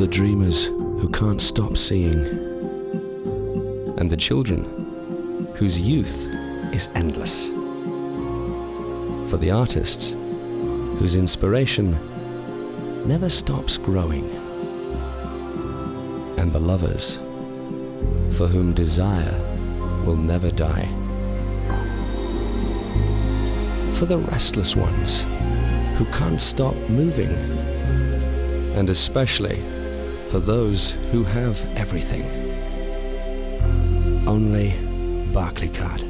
the dreamers who can't stop seeing, and the children whose youth is endless. For the artists whose inspiration never stops growing, and the lovers for whom desire will never die. For the restless ones who can't stop moving, and especially for those who have everything. Only Barclaycard.